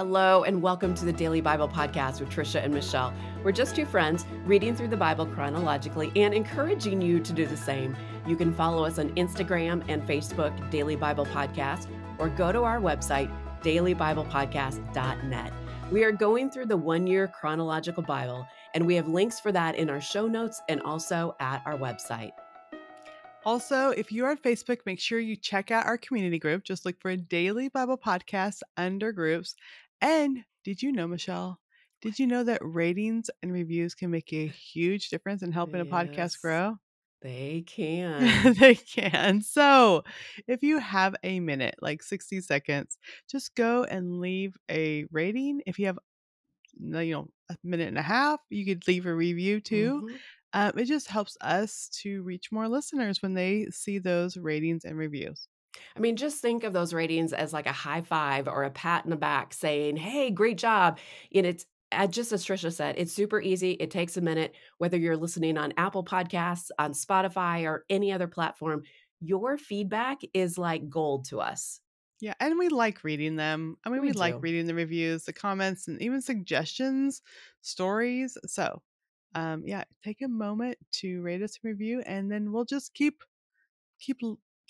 Hello, and welcome to the Daily Bible Podcast with Tricia and Michelle. We're just two friends reading through the Bible chronologically and encouraging you to do the same. You can follow us on Instagram and Facebook, Daily Bible Podcast, or go to our website, dailybiblepodcast.net. We are going through the one year chronological Bible, and we have links for that in our show notes and also at our website. Also, if you're on Facebook, make sure you check out our community group. Just look for daily Bible podcast under groups. And did you know, Michelle? Did you know that ratings and reviews can make a huge difference in helping a podcast grow? They can. they can. So, if you have a minute, like 60 seconds, just go and leave a rating. If you have, you know, a minute and a half, you could leave a review too. Mhm. Um, it just helps us to reach more listeners when they see those ratings and reviews. I mean, just think of those ratings as like a high five or a pat in the back saying, Hey, great job. And it's uh, just as Tricia said, it's super easy. It takes a minute, whether you're listening on Apple Podcasts, on Spotify, or any other platform. Your feedback is like gold to us. Yeah, and we like reading them. I mean, we, We like reading the reviews, the comments, and even suggestions, stories. So, um, yeah, take a moment to rate us a review, and then we'll just keep keep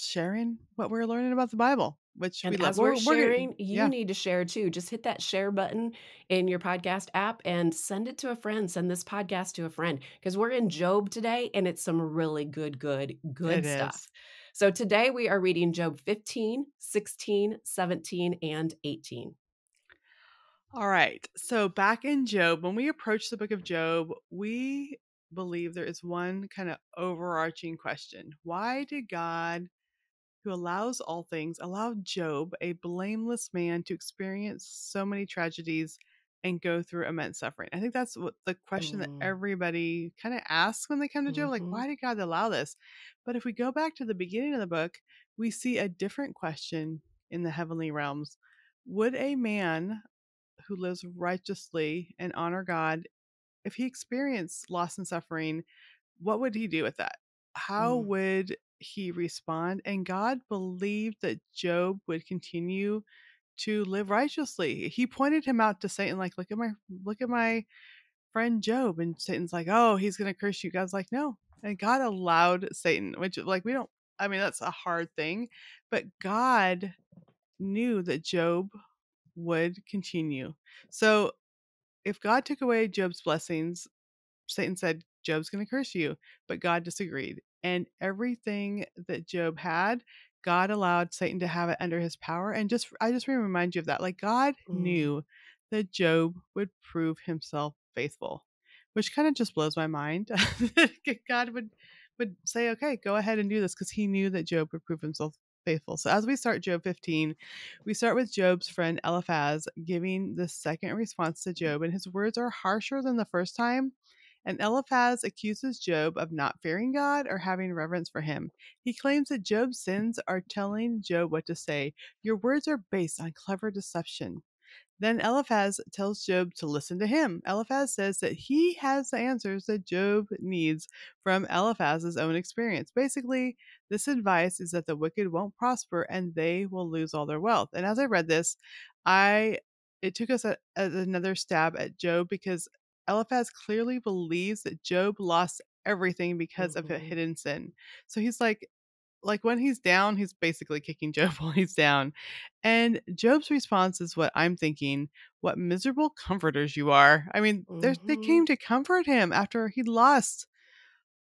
sharing what we're learning about the Bible, which we And love. as we're gonna- sharing, you yeah. need to share too. Just hit that share button in your podcast app and send it to a friend. Send this podcast to a friend because we're in Job today and it's some really good, good, good It stuff. is. So today we are reading Job 15, 16, 17, and 18. All right. So back in Job, when we approach the book of Job, we believe there is one kind of overarching question. Why did God, who allows all things, allow Job, a blameless man, to experience so many tragedies and go through immense suffering? I think that's what the question that Mm. everybody kind of asks when they come to Job like, Mhm. why did God allow this? But if we go back to the beginning of the book, we see a different question in the heavenly realms. Would a man who lives righteously and honor God, if he experienced loss and suffering, what would he do with that? How Mm. would he respond? And God believed that Job would continue to live righteously. He pointed him out to Satan, like, look at my look at my friend Job. And Satan's like, Oh, he's gonna curse you. God's like, No. And God allowed Satan, which like we don't I mean, that's a hard thing, but God knew that Job would continue. So if God took away Job's blessings, Satan said, Job's going to curse you. But God disagreed. And everything that Job had, God allowed Satan to have it under his power. And just, I just want to remind you of that. Like, God Mm. knew that Job would prove himself faithful, which kind of just blows my mind. God would, would say, okay, go ahead and do this because he knew that Job would prove himself faithful. So as we start Job 15, we start with Job's friend Eliphaz giving the second response to Job, and his words are harsher than the first time. And Eliphaz accuses Job of not fearing God or having reverence for him. He claims that Job's sins are telling Job what to say. Your words are based on clever deception. Then Eliphaz tells Job to listen to him. Eliphaz says that he has the answers that Job needs from Eliphaz's own experience. Basically, this advice is that the wicked won't prosper and they will lose all their wealth. And as I read this, I it took us a, a- another stab at Job because Eliphaz clearly believes that Job lost everything because of a Mhm. hidden sin. So he's like like when he's down, he's basically kicking Job while he's down. And Job's response is what I'm thinking, what miserable comforters you are. I mean, there's they came to comfort him after he lost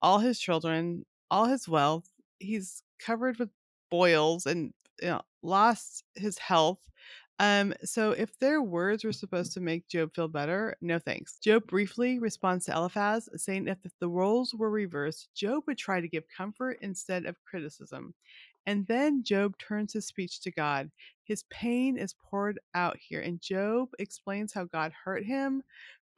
all his children, all his wealth. He's covered with boils and you know, lost his health. Um, so if their words were supposed to make Job feel better, no thanks. Job briefly responds to Eliphaz, saying if the roles were reversed, Job would try to give comfort instead of criticism. And then Job turns his speech to God. His pain is poured out here, and Job explains how God hurt him,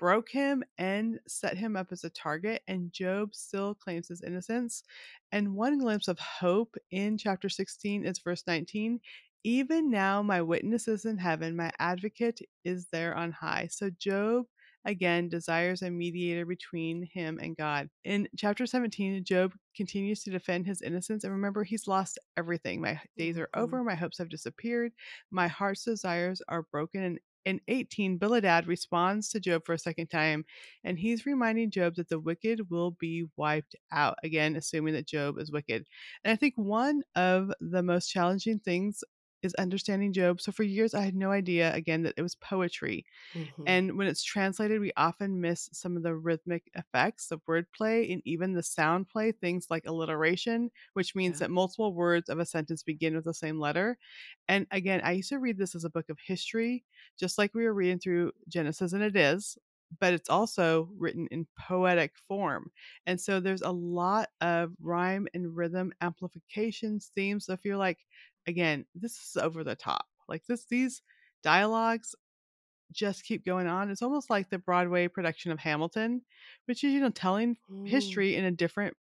broke him, and set him up as a target. And Job still claims his innocence. And one glimpse of hope in chapter 16 is verse 19. Even now, my witness is in heaven, my advocate is there on high. So, Job again desires a mediator between him and God. In chapter 17, Job continues to defend his innocence. And remember, he's lost everything. My days are Mhm. over. My hopes have disappeared. My heart's desires are broken. And in 18, Bildad responds to Job for a second time, and he's reminding Job that the wicked will be wiped out. Again, assuming that Job is wicked. And I think one of the most challenging things is understanding Job. So for years, I had no idea, again, that it was poetry. Mhm. And when it's translated, we often miss some of the rhythmic effects of wordplay and even the sound play, things like alliteration, which means Yeah. that multiple words of a sentence begin with the same letter. And again, I used to read this as a book of history, just like we were reading through Genesis, and it is, but it's also written in poetic form. And so there's a lot of rhyme and rhythm amplifications, themes. So if you're like, again, this is over the top. Like this, these dialogues just keep going on. It's almost like the Broadway production of Hamilton, which is, you know, telling history in a different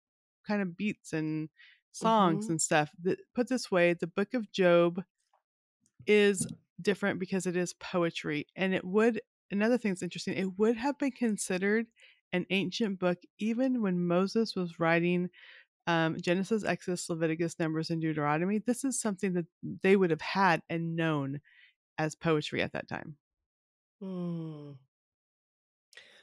kind of beats and songs Mhm. and stuff. That put this way, the book of Job is different because it is poetry. And it would another thing that's interesting, it would have been considered an ancient book even when Moses was writing um, Genesis, Exodus, Leviticus, Numbers, and Deuteronomy. This is something that they would have had and known as poetry at that time. Mm.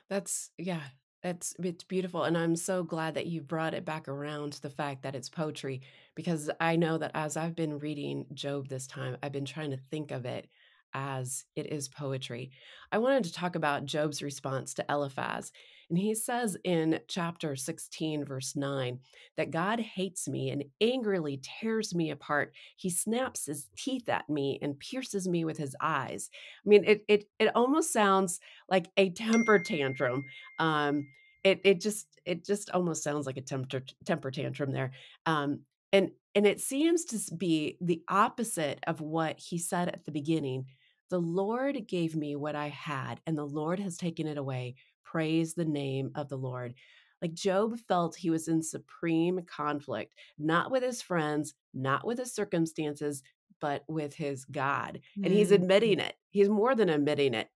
That's yeah, that's it's beautiful, and I'm so glad that you brought it back around to the fact that it's poetry because I know that as I've been reading Job this time, I've been trying to think of it as it is poetry. I wanted to talk about Job's response to Eliphaz. And he says in chapter 16, verse 9, that God hates me and angrily tears me apart. He snaps his teeth at me and pierces me with his eyes. I mean, it it it almost sounds like a temper tantrum. Um, it it just it just almost sounds like a temper temper tantrum there. Um, and and it seems to be the opposite of what he said at the beginning. The Lord gave me what I had, and the Lord has taken it away. Praise the name of the Lord. Like Job felt he was in supreme conflict, not with his friends, not with his circumstances, but with his God. And he's admitting mm-hmm. it. He's more than admitting it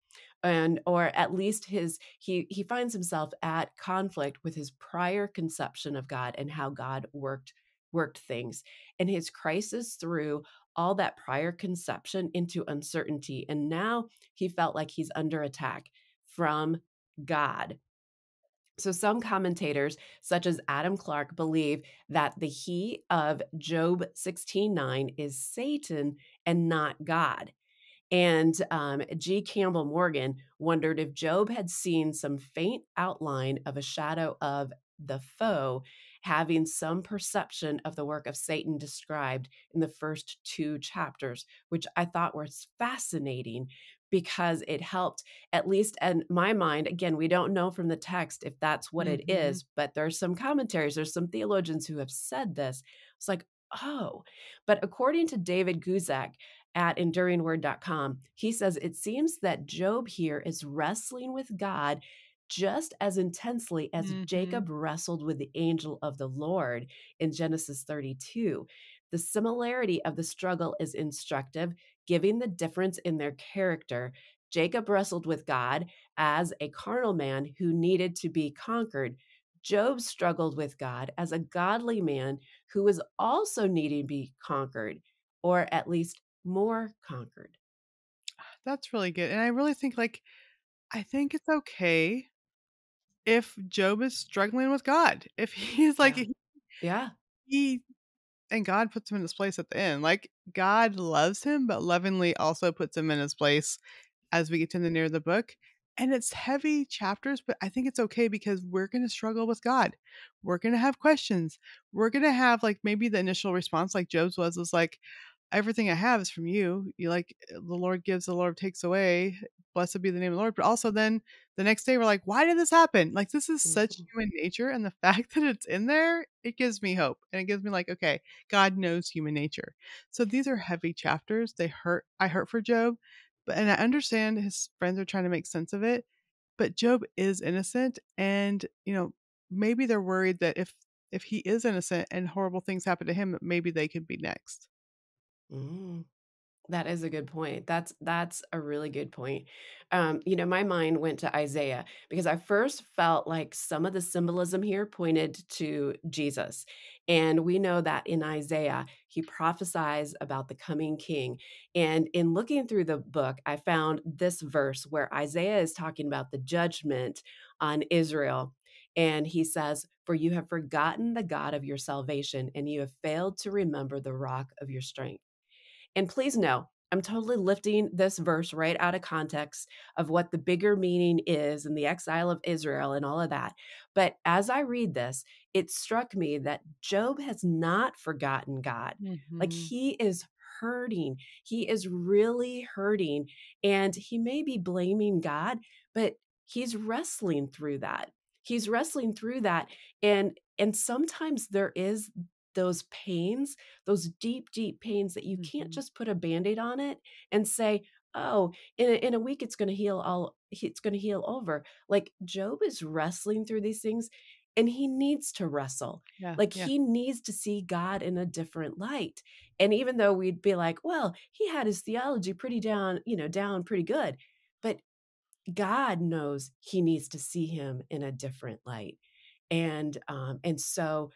and or at least his he he finds himself at conflict with his prior conception of God and how God worked worked things and his crisis threw all that prior conception into uncertainty and now he felt like he's under attack from God so some commentators, such as Adam Clarke, believe that the he of Job 16:9 is Satan and not God. And um, G. Campbell Morgan wondered if Job had seen some faint outline of a shadow of the foe, having some perception of the work of Satan described in the first two chapters, which I thought was fascinating because it helped, at least in my mind. Again, we don't know from the text if that's what it Mhm. is, but there's some commentaries, there's some theologians who have said this. It's like, oh, but according to David Guzik, at enduringword.com. He says it seems that Job here is wrestling with God just as intensely as Mhm. Jacob wrestled with the angel of the Lord in Genesis 32. The similarity of the struggle is instructive, giving the difference in their character. Jacob wrestled with God as a carnal man who needed to be conquered. Job struggled with God as a godly man who was also needing to be conquered, or at least more conquered. That's really good. And I really think like I think it's okay if Job is struggling with God. If he's like Yeah. Yeah. he and God puts him in his place at the end. Like God loves him, but lovingly also puts him in his place as we get to the near the book. And it's heavy chapters, but I think it's okay because we're going to struggle with God. We're going to have questions. We're going to have like maybe the initial response, like Job's was, was like, everything I have is from you. You like the Lord gives, the Lord takes away. Blessed be the name of the Lord. But also then the next day we're like, why did this happen? Like this is such Mhm. human nature. And the fact that it's in there, it gives me hope. And it gives me like, okay, God knows human nature. So these are heavy chapters. They hurt. I hurt for Job. But and I understand his friends are trying to make sense of it. But Job is innocent. And, you know, maybe they're worried that if if he is innocent and horrible things happen to him, maybe they could be next. Mm. That is a good point. That's that's a really good point. Um, you know, my mind went to Isaiah because I first felt like some of the symbolism here pointed to Jesus. And we know that in Isaiah, he prophesies about the coming king. And in looking through the book, I found this verse where Isaiah is talking about the judgment on Israel. And he says, For you have forgotten the God of your salvation, and you have failed to remember the rock of your strength. And please know, I'm totally lifting this verse right out of context of what the bigger meaning is in the exile of Israel and all of that. But as I read this, it struck me that Job has not forgotten God. Mm-hmm. Like he is hurting. He is really hurting. And he may be blaming God, but he's wrestling through that. He's wrestling through that. And and sometimes there is those pains, those deep, deep pains that you mm-hmm. can't just put a band-aid on it and say, oh, in a, in a week it's going to heal all it's going to heal over. Like Job is wrestling through these things and he needs to wrestle. Yeah, like yeah. he needs to see God in a different light. And even though we'd be like, well, he had his theology pretty down, you know, down pretty good, but God knows he needs to see him in a different light. And um and so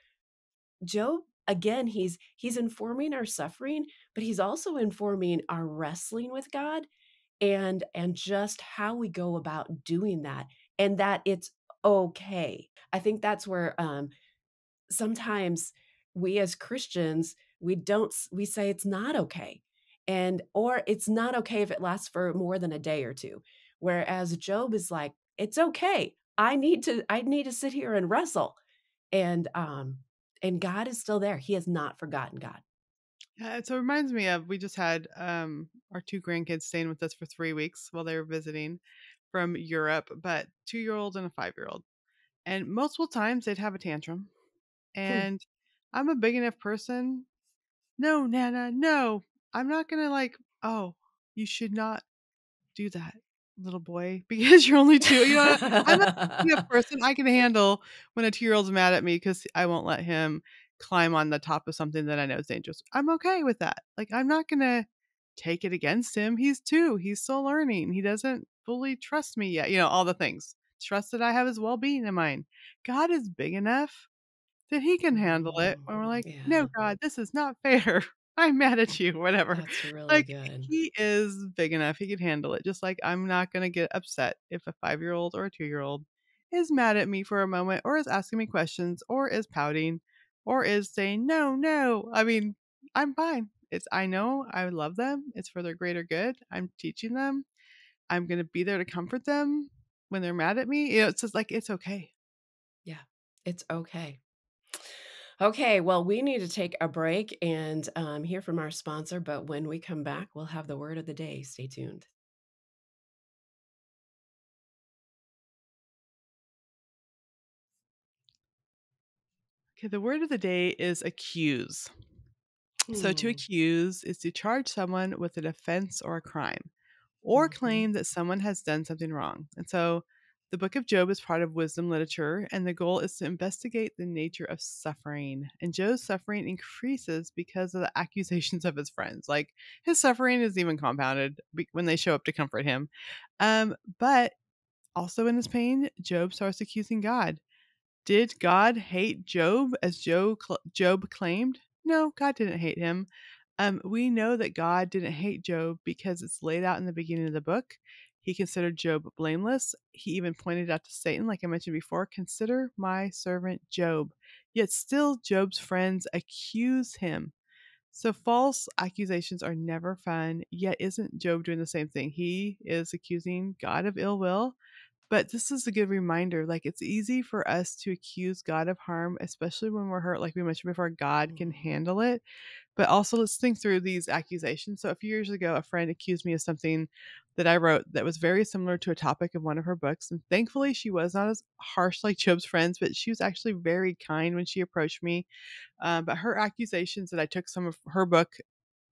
Job again he's he's informing our suffering but he's also informing our wrestling with god and and just how we go about doing that and that it's okay. I think that's where um sometimes we as christians we don't we say it's not okay and or it's not okay if it lasts for more than a day or two whereas job is like it's okay. I need to i need to sit here and wrestle. And um and God is still there. He has not forgotten God. Yeah, so it reminds me of we just had um, our two grandkids staying with us for three weeks while they were visiting from Europe, but two year old and a five year old. And multiple times they'd have a tantrum. Hmm. And hmm. I'm a big enough person. No, Nana, no. I'm not going to like, oh, you should not do that little boy because you're only two. You know, I'm a person I can handle when a two year old's mad at me because I won't let him climb on the top of something that I know is dangerous. I'm okay with that. Like, I'm not going to take it against him. He's two, he's still learning. He doesn't fully trust me yet. You know, all the things. Trust that I have his well being in mind. God is big enough that he can handle it. Oh, and we're like, yeah. no, God, this is not fair. I'm mad at you, whatever. That's really like, good. He is big enough. He can handle it. Just like I'm not going to get upset if a five year old or a two year old is mad at me for a moment or is asking me questions or is pouting or is saying, no, no. I mean, I'm fine. It's, I know I love them. It's for their greater good. I'm teaching them. I'm going to be there to comfort them when they're mad at me. You know, it's just like, it's okay. Yeah, it's okay. Okay, well, we need to take a break and um, hear from our sponsor. But when we come back, we'll have the word of the day. Stay tuned. Okay, the word of the day is accuse. So, to hmm. accuse is to charge someone with an offense or a crime, or mm-hmm. claim that someone has done something wrong. And so, the book of Job is part of wisdom literature, and the goal is to investigate the nature of suffering. And Job's suffering increases because of the accusations of his friends. Like his suffering is even compounded when they show up to comfort him. Um, but also in his pain, Job starts accusing God. Did God hate Job as Job, Job claimed? No, God didn't hate him. Um, we know that God didn't hate Job because it's laid out in the beginning of the book. He considered Job blameless. He even pointed out to Satan, like I mentioned before, consider my servant Job. Yet still, Job's friends accuse him. So false accusations are never fun. Yet, isn't Job doing the same thing? He is accusing God of ill will. But this is a good reminder. Like, it's easy for us to accuse God of harm, especially when we're hurt. Like we mentioned before, God can mm-hmm. handle it. But also, let's think through these accusations. So, a few years ago, a friend accused me of something that I wrote that was very similar to a topic of one of her books. And thankfully, she was not as harsh like Job's friends, but she was actually very kind when she approached me. Uh, but her accusations that I took some of her book,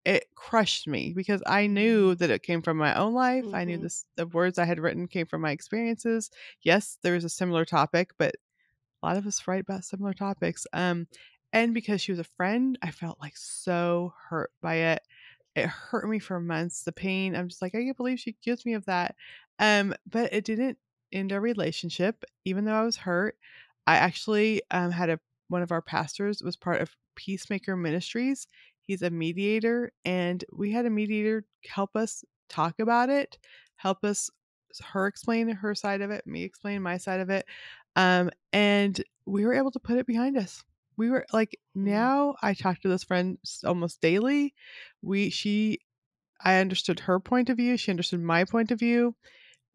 it crushed me because I knew that it came from my own life. Mm-hmm. I knew mm-hmm. this, the words I had written came from my experiences. Yes, there was a similar topic, but a lot of us write about similar topics. Um, and because she was a friend, I felt like so hurt by it it hurt me for months. The pain, I'm just like, I can't believe she accused me of that. Um, but it didn't end our relationship, even though I was hurt. I actually um, had a one of our pastors was part of Peacemaker Ministries. He's a mediator, and we had a mediator help us talk about it, help us her explain her side of it, me explain my side of it, um, and we were able to put it behind us. We were like, now I talk to this friend almost daily. We she, I understood her point of view. She understood my point of view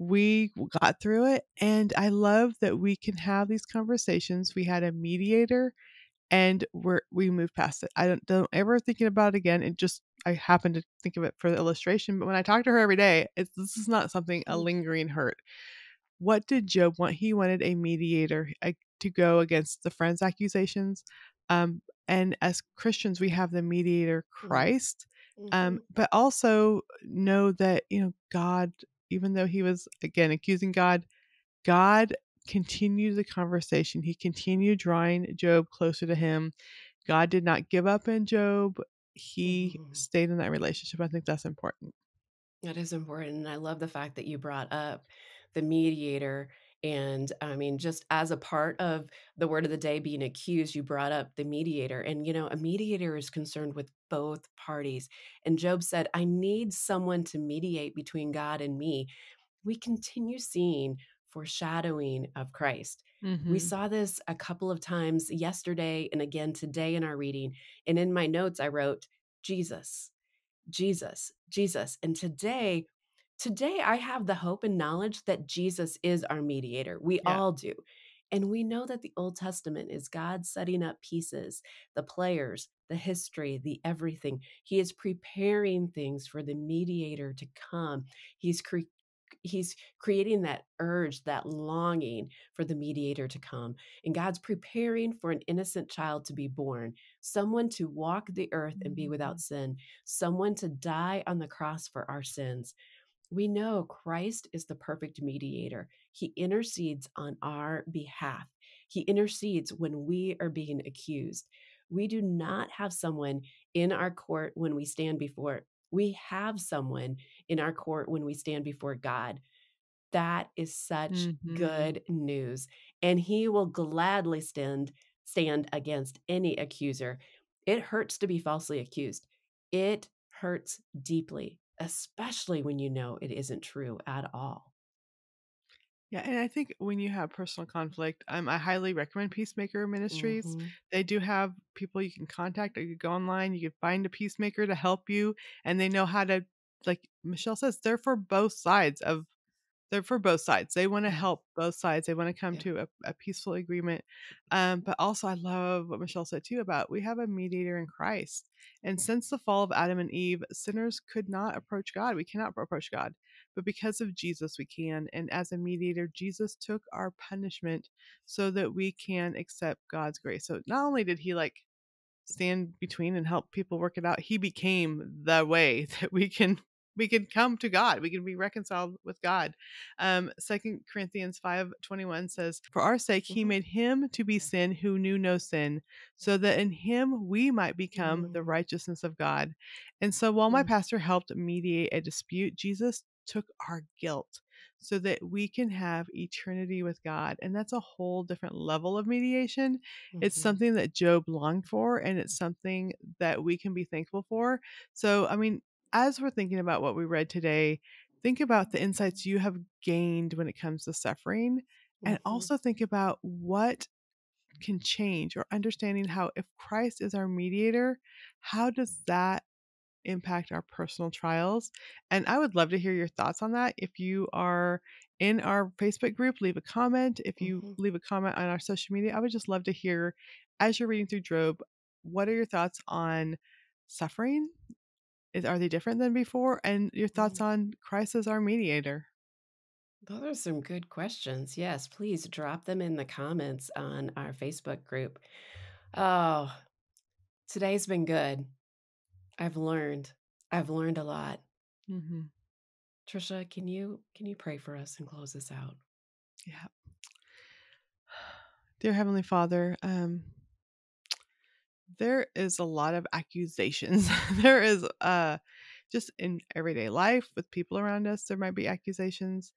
we got through it and i love that we can have these conversations we had a mediator and we're we moved past it i don't don't ever thinking about it again it just i happen to think of it for the illustration but when i talk to her every day it's this is not something a mm. lingering hurt what did job want he wanted a mediator a, to go against the friend's accusations um, and as christians we have the mediator mm. christ um, mm-hmm. um, but also know that you know god even though he was again accusing God, God continued the conversation. He continued drawing Job closer to him. God did not give up in Job. He mm-hmm. stayed in that relationship. I think that's important. That is important. And I love the fact that you brought up the mediator. And I mean, just as a part of the word of the day being accused, you brought up the mediator. And, you know, a mediator is concerned with both parties. And Job said, I need someone to mediate between God and me. We continue seeing foreshadowing of Christ. Mm-hmm. We saw this a couple of times yesterday and again today in our reading. And in my notes, I wrote, Jesus, Jesus, Jesus. And today, today I have the hope and knowledge that Jesus is our mediator. We yeah. all do. And we know that the Old Testament is God setting up pieces, the players, the history, the everything. He is preparing things for the mediator to come. He's cre- he's creating that urge, that longing for the mediator to come. And God's preparing for an innocent child to be born, someone to walk the earth and be without mm. sin, someone to die on the cross for our sins. We know Christ is the perfect mediator. He intercedes on our behalf. He intercedes when we are being accused. We do not have someone in our court when we stand before. We have someone in our court when we stand before God. That is such mm-hmm. good news. And he will gladly stand stand against any accuser. It hurts to be falsely accused. It hurts deeply, especially when you know it isn't true at all. Yeah, and I think when you have personal conflict, um, I highly recommend Peacemaker Ministries. Mm-hmm. They do have people you can contact, or you go online, you can find a peacemaker to help you, and they know how to, like Michelle says, they're for both sides of they're for both sides. They want to help both sides. They want to come yeah. to a, a, peaceful agreement. Um, but also, I love what Michelle said too about we have a mediator in Christ. And since the fall of Adam and Eve, sinners could not approach God. We cannot approach God. But because of Jesus, we can. And as a mediator, Jesus took our punishment so that we can accept God's grace. So not only did he like stand between and help people work it out, he became the way that we can we can come to God. We can be reconciled with God. Um, Second Corinthians five twenty one says, "For our sake, He mm-hmm. made Him to be sin who knew no sin, so that in Him we might become mm-hmm. the mm. righteousness of God." And so, while my mm. pastor helped mediate a dispute, Jesus took our guilt so that we can have eternity with God. And that's a whole different level of mediation. Mm-hmm. It's something that Job longed for, and it's something that we can be thankful for. So, I mean, as we're thinking about what we read today, think about the insights you have gained when it comes to suffering, mm-hmm. and also think about what can change or understanding how if Christ is our mediator, how does that impact our personal trials? And I would love to hear your thoughts on that. If you are in our Facebook group, leave a comment. If you mm-hmm. leave a comment on our social media, I would just love to hear as you're reading through Job, what are your thoughts on suffering is, are they different than before? And your thoughts mm. on Christ as our mediator? Those are some good questions. Yes, please drop them in the comments on our Facebook group. Oh, today's been good. I've learned. I've learned a lot. Mm-hmm. Tricia, can you can you pray for us and close us out? Yeah. Dear Heavenly Father, um, there is a lot of accusations. there is uh just in everyday life with people around us, there might be accusations.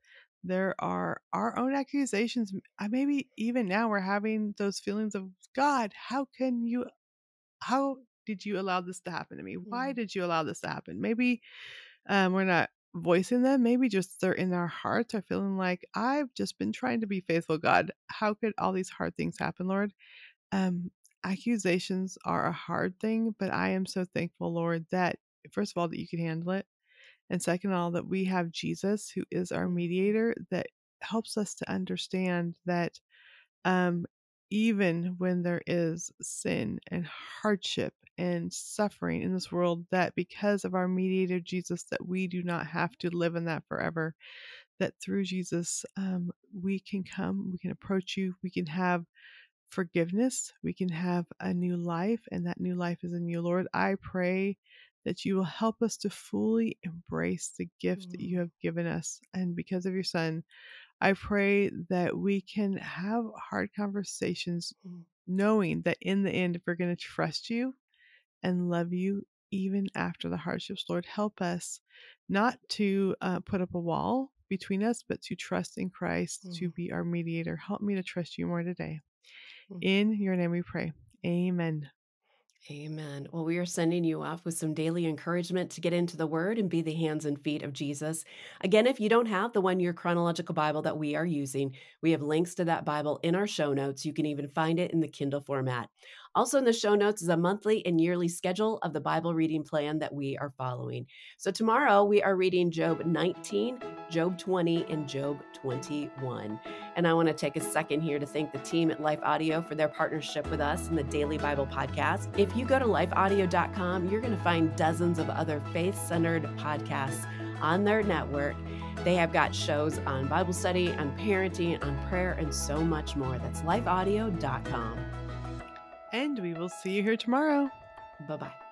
There are our own accusations. I maybe even now we're having those feelings of God, how can you, how did you allow this to happen to me? Why Mm. did you allow this to happen? Maybe um, we're not voicing them. Maybe just they're in our hearts are feeling like, I've just been trying to be faithful, God. How could all these hard things happen, Lord? Um, accusations are a hard thing, but I am so thankful, Lord, that first of all, that you can handle it. And second of all, that we have Jesus, who is our mediator, that helps us to understand that um, even when there is sin and hardship and suffering in this world, that because of our mediator Jesus, that we do not have to live in that forever. That through Jesus, um, we can come, we can approach you, we can have forgiveness, we can have a new life, and that new life is in you, Lord. I pray that you will help us to fully embrace the gift that you Mm. have given us. And because of your Son, I pray that we can have hard conversations, Mm. knowing that in the end, if we're going to trust you and love you, even after the hardships, Lord, help us not to uh, put up a wall between us, but to trust in Christ to Mhm. be our mediator. Help me to trust you more today. Mhm. In your name we pray. Amen. Amen. Well, we are sending you off with some daily encouragement to get into the Word and be the hands and feet of Jesus. Again, if you don't have the one year chronological Bible that we are using, we have links to that Bible in our show notes. You can even find it in the Kindle format. Also, in the show notes is a monthly and yearly schedule of the Bible reading plan that we are following. So, tomorrow we are reading Job 19, Job 20, and Job 21. And I want to take a second here to thank the team at Life Audio for their partnership with us in the Daily Bible Podcast. If you go to lifeaudio.com, you're going to find dozens of other faith centered podcasts on their network. They have got shows on Bible study, on parenting, on prayer, and so much more. That's lifeaudio.com. And we will see you here tomorrow. Bye bye.